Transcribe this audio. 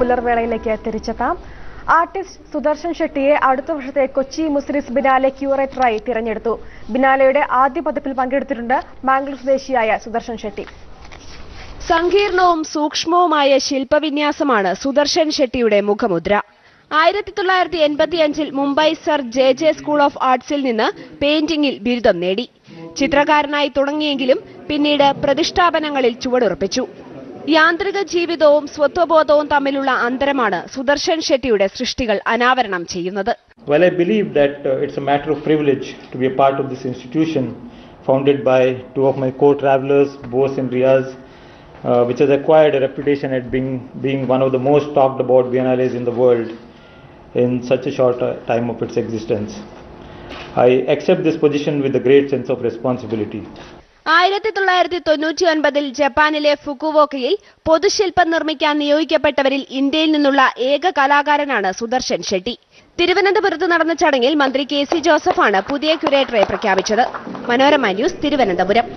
പുലർവേളയിലേക്ക് തിരിച്ചെത്താം ആർട്ടിസ്റ്റ് സുദർശൻ ഷെട്ടിയെ അടുത്ത വർഷത്തെ കൊച്ചി മുസ്ലിസ് ബിനാലെ ക്യൂറേറ്ററായി തിരഞ്ഞെടുത്തു. ബിനാലയുടെ ആദ്യ പതിപ്പിൽ പങ്കെടുത്തിട്ടുണ്ട് മാംഗ്ലൂർ സ്വദേശിയായ സുദർശൻ ഷെട്ടി. സങ്കീർണവും സൂക്ഷ്മവുമായ ശില്പവിന്യാസമാണ് സുദർശൻ ഷെട്ടിയുടെ മുഖമുദ്ര. ആയിരത്തി തൊള്ളായിരത്തി എൺപത്തിയഞ്ചിൽ Mumbai sir J J school of ആർട്സിൽ നിന്ന് പെയിന്റിംഗിൽ ബിരുദം നേടി. ചിത്രകാരനായി തുടങ്ങിയെങ്കിലും പിന്നീട് പ്രതിഷ്ഠാപനങ്ങളിൽ ചുവടുറപ്പിച്ചു. യാന്ത്രിക ജീവിതവും സ്വത്വബോധവും തമ്മിലുള്ള അന്തരമാണ് സുദർശൻ ഷെട്ടിയുടെ സൃഷ്ടികൾ അനാവരണം ചെയ്യുന്നത് Well, I believe that uh, it's a matter of privilege to be a part of this institution founded by two of my co-travelers, Bose and Riaz, uh, which has acquired a reputation at being, being one of the most talked about biennales in the world in such a short uh, time of its existence. I accept this position with a great sense of responsibility. ആയിരത്തി തൊള്ളായിരത്തി തൊണ്ണൂറ്റി ഒൻപതിൽ ജപ്പാനിലെ ഫുക്കുവോക്കയിൽ പൊതുശില്പം നിർമ്മിക്കാൻ നിയോഗിക്കപ്പെട്ടവരിൽ ഇന്ത്യയിൽ നിന്നുള്ള ഏക കലാകാരനാണ് സുദർശൻ ഷെട്ടി. തിരുവനന്തപുരത്ത് നടന്ന ചടങ്ങിൽ മന്ത്രി കെ സി ജോസഫാണ് പുതിയ ക്യൂറേറ്ററെ പ്രഖ്യാപിച്ചത്. മനോരമ ന്യൂസ് തിരുവനന്തപുരം.